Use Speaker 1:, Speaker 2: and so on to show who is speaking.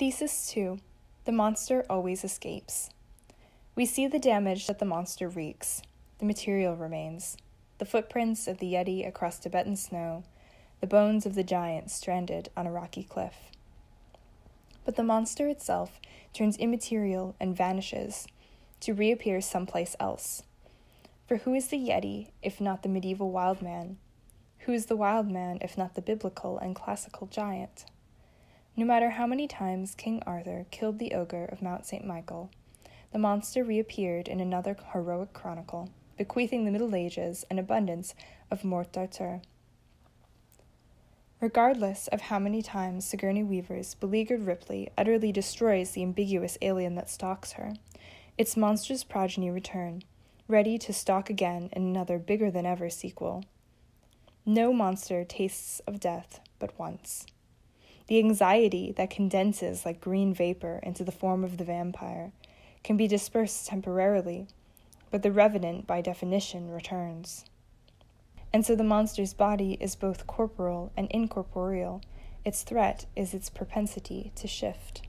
Speaker 1: Thesis 2 The monster always escapes. We see the damage that the monster wreaks. The material remains the footprints of the Yeti across Tibetan snow, the bones of the giant stranded on a rocky cliff. But the monster itself turns immaterial and vanishes to reappear someplace else. For who is the Yeti if not the medieval wild man? Who is the wild man if not the biblical and classical giant? No matter how many times King Arthur killed the ogre of Mount St. Michael, the monster reappeared in another heroic chronicle, bequeathing the Middle Ages an abundance of morte d'Arthur. Regardless of how many times Sigourney Weaver's beleaguered Ripley utterly destroys the ambiguous alien that stalks her, its monstrous progeny return, ready to stalk again in another bigger than ever sequel. No monster tastes of death but once. The anxiety that condenses like green vapor into the form of the vampire can be dispersed temporarily, but the revenant, by definition, returns. And so the monster's body is both corporal and incorporeal. Its threat is its propensity to shift.